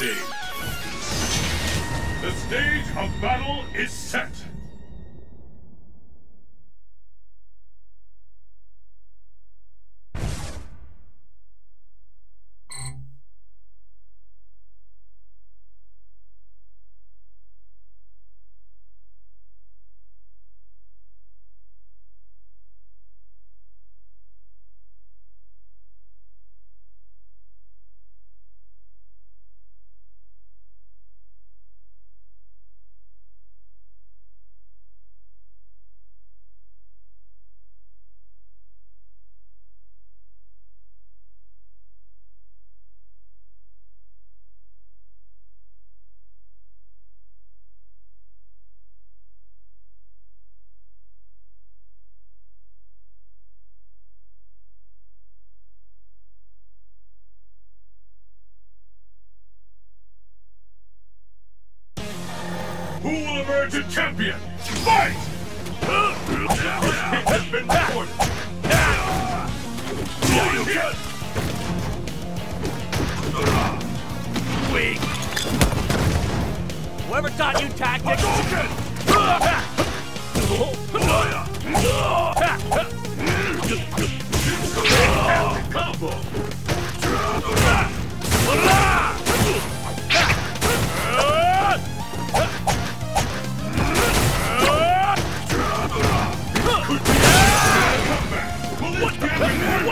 stage. The stage of battle is set. A champion? Fight! has been recorded. Weak. Whoever taught you tactics? Combo!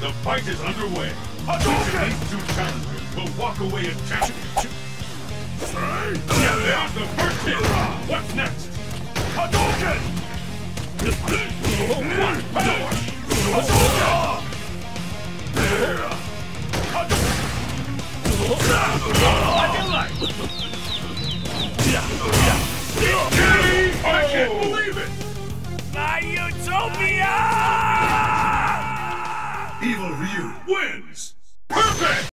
The fight is underway. Hadouken! These two challengers will walk away a champion. Yeah, there's the first hit. What's next? Hadouken! One power! Hadouken! I Ryu wins! Perfect!